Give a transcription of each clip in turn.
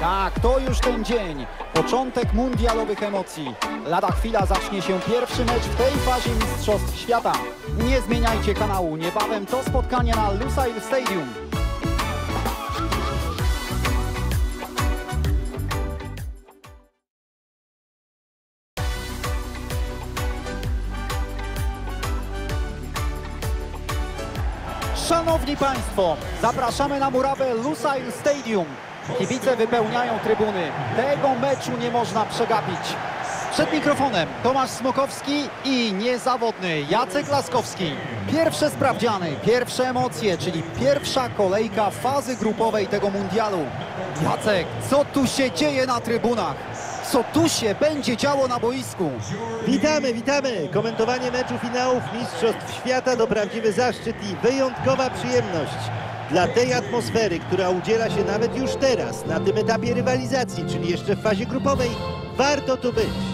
Tak, to już ten dzień. Początek mundialowych emocji. Lada chwila zacznie się pierwszy mecz w tej fazie Mistrzostw Świata. Nie zmieniajcie kanału, niebawem to spotkanie na Lusail Stadium. Szanowni Państwo, zapraszamy na murawę Lusail Stadium. Kibice wypełniają trybuny. Tego meczu nie można przegapić. Przed mikrofonem Tomasz Smokowski i niezawodny Jacek Laskowski. Pierwsze sprawdziany, pierwsze emocje, czyli pierwsza kolejka fazy grupowej tego mundialu. Jacek, co tu się dzieje na trybunach? Co tu się będzie działo na boisku? Witamy, witamy! Komentowanie meczu finałów Mistrzostw Świata to prawdziwy zaszczyt i wyjątkowa przyjemność dla tej atmosfery, która udziela się nawet już teraz, na tym etapie rywalizacji, czyli jeszcze w fazie grupowej. Warto tu być!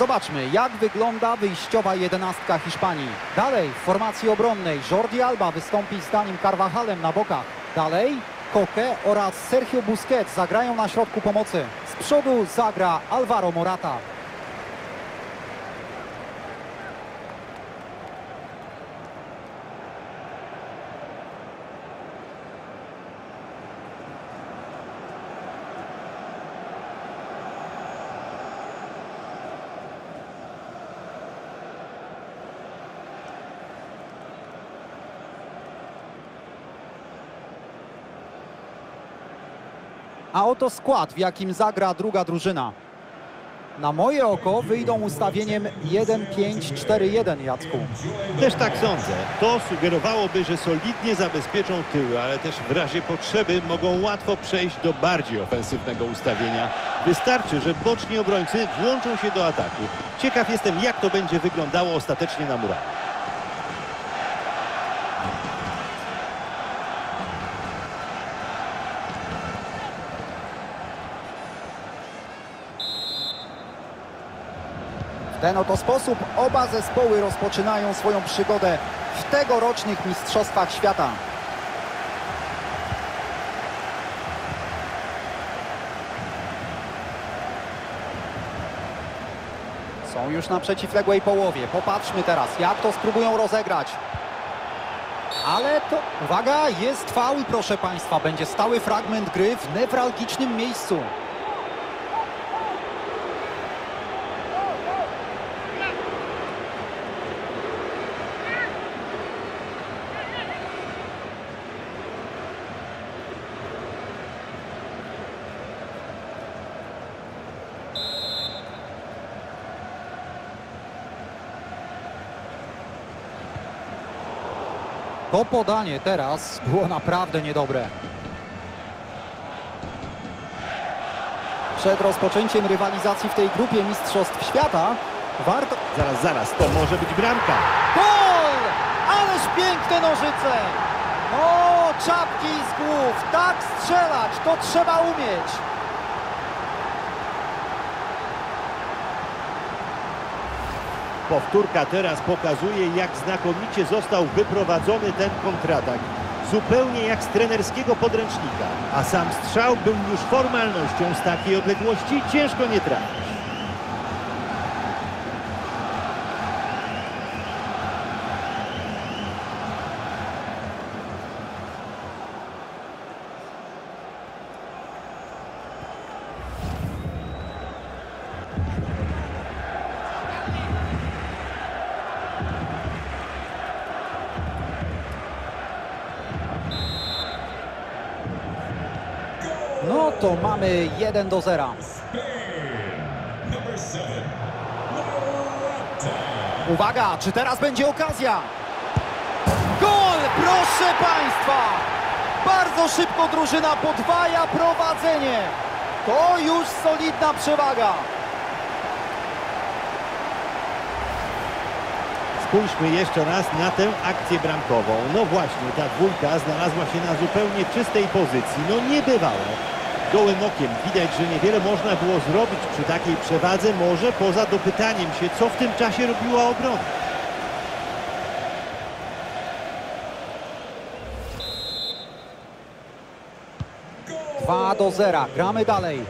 Zobaczmy, jak wygląda wyjściowa jedenastka Hiszpanii. Dalej, w formacji obronnej Jordi Alba wystąpi z Danim Carvajalem na bokach. Dalej, Koke oraz Sergio Busquets zagrają na środku pomocy. Z przodu zagra Alvaro Morata. A oto skład, w jakim zagra druga drużyna. Na moje oko wyjdą ustawieniem 1-5-4-1, Jacku. Też tak sądzę. To sugerowałoby, że solidnie zabezpieczą tyły, ale też w razie potrzeby mogą łatwo przejść do bardziej ofensywnego ustawienia. Wystarczy, że boczni obrońcy włączą się do ataku. Ciekaw jestem, jak to będzie wyglądało ostatecznie na murawie. Ten oto sposób oba zespoły rozpoczynają swoją przygodę w tegorocznych Mistrzostwach Świata. Są już na przeciwległej połowie. Popatrzmy teraz, jak to spróbują rozegrać. Ale to, uwaga, jest faul, proszę Państwa. Będzie stały fragment gry w newralgicznym miejscu. To podanie teraz było naprawdę niedobre. Przed rozpoczęciem rywalizacji w tej grupie Mistrzostw Świata warto... Zaraz, zaraz, to może być bramka. Gol! Ależ piękne nożyce! O, czapki z głów! Tak strzelać, to trzeba umieć! Powtórka teraz pokazuje, jak znakomicie został wyprowadzony ten kontratak. Zupełnie jak z trenerskiego podręcznika. A sam strzał był już formalnością z takiej odległości ciężko nie trafić. No to mamy 1 do 0. Uwaga, czy teraz będzie okazja? Gol, proszę Państwa! Bardzo szybko drużyna podwaja prowadzenie. To już solidna przewaga. Spójrzmy jeszcze raz na tę akcję bramkową. No właśnie, ta dwójka znalazła się na zupełnie czystej pozycji. No niebywałe. Gołym okiem widać, że niewiele można było zrobić przy takiej przewadze, może poza dopytaniem się, co w tym czasie robiła obrona. Dwa do zera. Gramy dalej.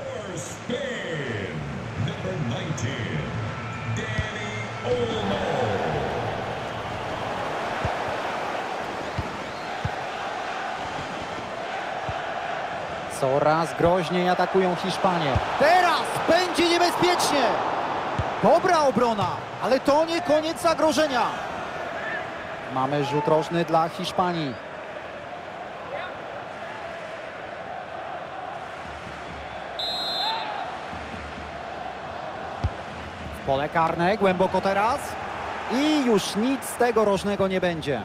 Coraz groźniej atakują Hiszpanię. Teraz będzie niebezpiecznie. Dobra obrona, ale to nie koniec zagrożenia. Mamy rzut rożny dla Hiszpanii. Pole karne, głęboko teraz. I już nic z tego rożnego nie będzie.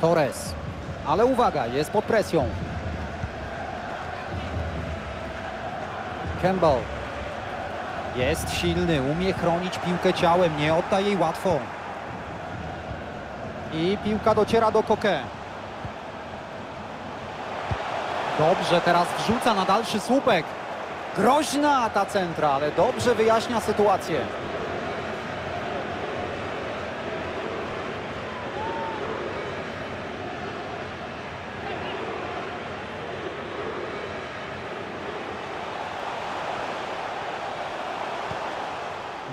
Torres. Ale uwaga, jest pod presją. Campbell. Jest silny, umie chronić piłkę ciałem, nie odda jej łatwo. I piłka dociera do Koke. Dobrze, teraz wrzuca na dalszy słupek. Groźna ta centra, ale dobrze wyjaśnia sytuację.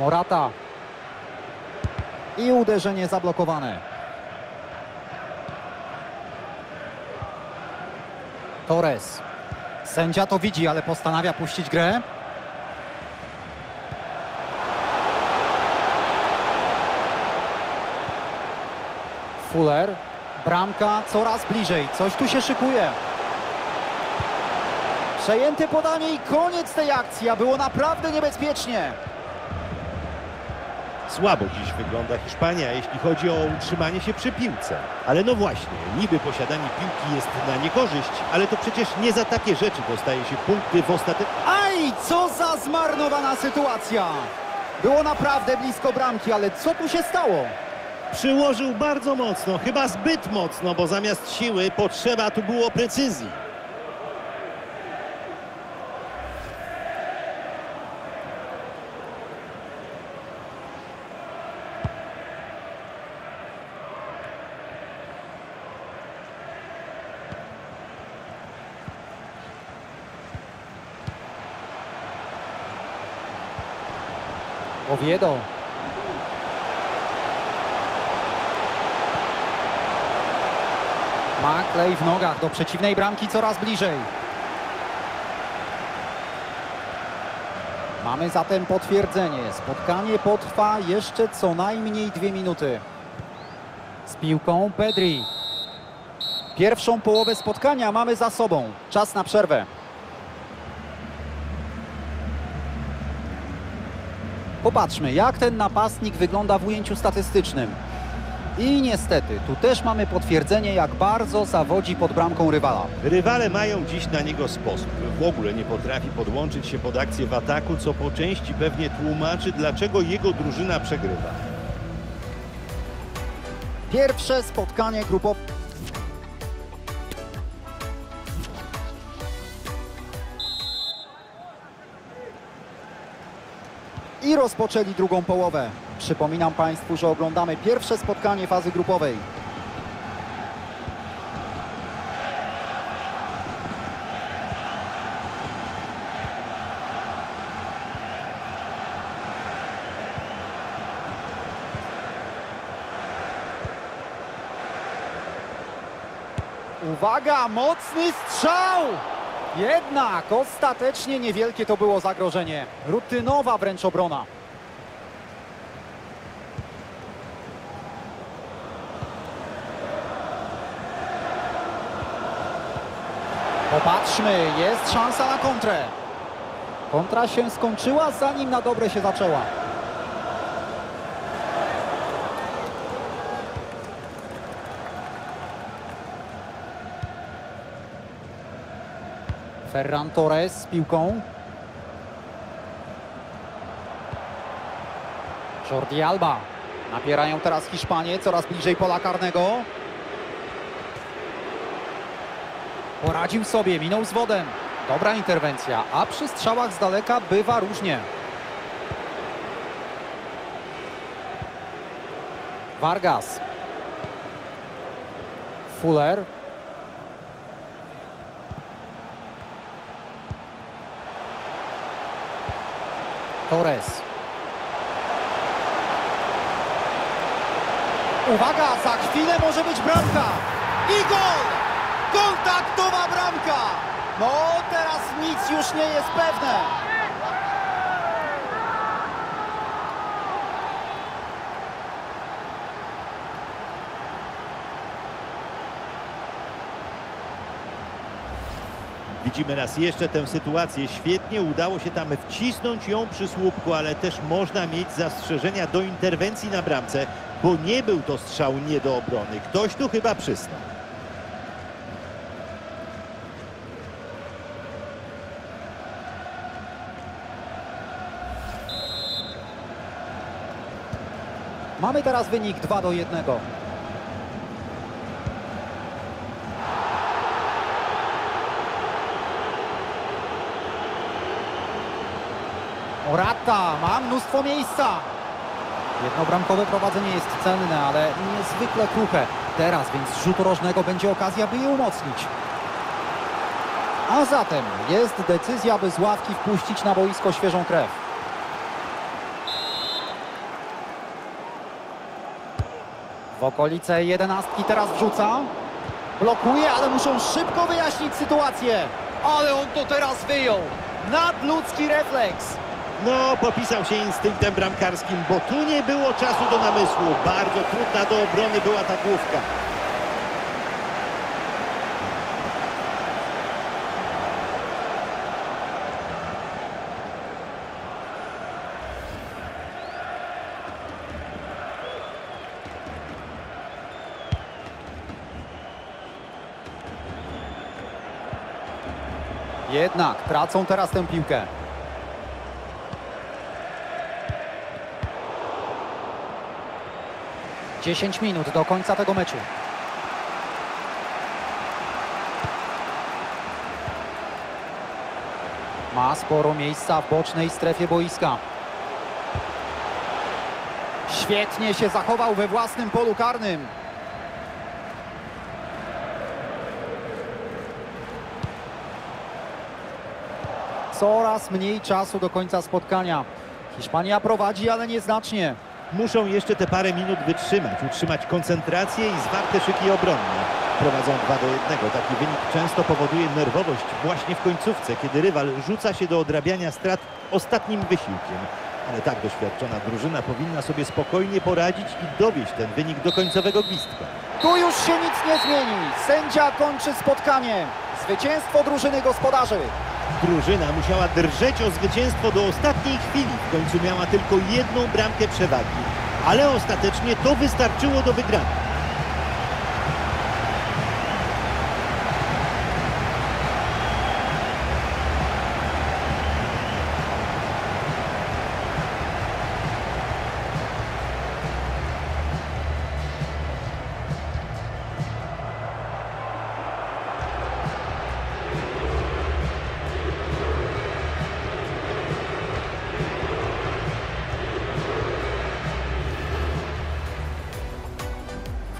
Morata. I uderzenie zablokowane. Torres. Sędzia to widzi, ale postanawia puścić grę. Fuller. Bramka coraz bliżej. Coś tu się szykuje. Przejęte podanie i koniec tej akcji, a było naprawdę niebezpiecznie. Słabo dziś wygląda Hiszpania, jeśli chodzi o utrzymanie się przy piłce. Ale no właśnie, niby posiadanie piłki jest na niekorzyść, ale to przecież nie za takie rzeczy dostaje się punkty w ostatecznym... Aj, co za zmarnowana sytuacja! Było naprawdę blisko bramki, ale co tu się stało? Przyłożył bardzo mocno, chyba zbyt mocno, bo zamiast siły potrzeba tu było precyzji. Oviedo. Maklej w nogach do przeciwnej bramki coraz bliżej. Mamy zatem potwierdzenie. Spotkanie potrwa jeszcze co najmniej dwie minuty. Z piłką Pedri. Pierwszą połowę spotkania mamy za sobą. Czas na przerwę. Popatrzmy, jak ten napastnik wygląda w ujęciu statystycznym. I niestety, tu też mamy potwierdzenie, jak bardzo zawodzi pod bramką rywala. Rywale mają dziś na niego sposób. W ogóle nie potrafi podłączyć się pod akcję w ataku, co po części pewnie tłumaczy, dlaczego jego drużyna przegrywa. Pierwsze spotkanie grupowe. I rozpoczęli drugą połowę. Przypominam Państwu, że oglądamy pierwsze spotkanie fazy grupowej. Uwaga, mocny strzał! Jednak ostatecznie niewielkie to było zagrożenie. Rutynowa wręcz obrona. Popatrzmy, jest szansa na kontrę. Kontra się skończyła, zanim na dobre się zaczęła. Ferran Torres z piłką. Jordi Alba. Napierają teraz Hiszpanie, coraz bliżej pola karnego. Poradził sobie, minął z wodem. Dobra interwencja, a przy strzałach z daleka bywa różnie. Vargas. Fuller. Torres. Uwaga, za chwilę może być bramka. I gol! Kontaktowa bramka! No, teraz nic już nie jest pewne. Widzimy raz jeszcze tę sytuację. Świetnie udało się tam wcisnąć ją przy słupku, ale też można mieć zastrzeżenia do interwencji na bramce, bo nie był to strzał nie do obrony. Ktoś tu chyba przysnął. Mamy teraz wynik 2 do 1. Morata ma mnóstwo miejsca. Jednobramkowe prowadzenie jest cenne, ale niezwykle kruche. Teraz więc z rzutu rożnego będzie okazja, by je umocnić. A zatem jest decyzja, by z ławki wpuścić na boisko świeżą krew. W okolice jedenastki teraz wrzuca. Blokuje, ale muszą szybko wyjaśnić sytuację. Ale on to teraz wyjął. Nadludzki refleks. No, popisał się instynktem bramkarskim, bo tu nie było czasu do namysłu. Bardzo trudna do obrony była ta główka. Jednak tracą teraz tę piłkę. Dziesięć minut do końca tego meczu. Ma sporo miejsca w bocznej strefie boiska. Świetnie się zachował we własnym polu karnym. Coraz mniej czasu do końca spotkania. Hiszpania prowadzi, ale nieznacznie. Muszą jeszcze te parę minut wytrzymać, utrzymać koncentrację i zwarte szyki obronne. Prowadzą 2 do 1. Taki wynik często powoduje nerwowość właśnie w końcówce, kiedy rywal rzuca się do odrabiania strat ostatnim wysiłkiem. Ale tak doświadczona drużyna powinna sobie spokojnie poradzić i dowieść ten wynik do końcowego gwizdka. Tu już się nic nie zmieni. Sędzia kończy spotkanie. Zwycięstwo drużyny gospodarzy. Drużyna musiała drżeć o zwycięstwo do ostatniej chwili. W końcu miała tylko jedną bramkę przewagi. Ale ostatecznie to wystarczyło do wygrania.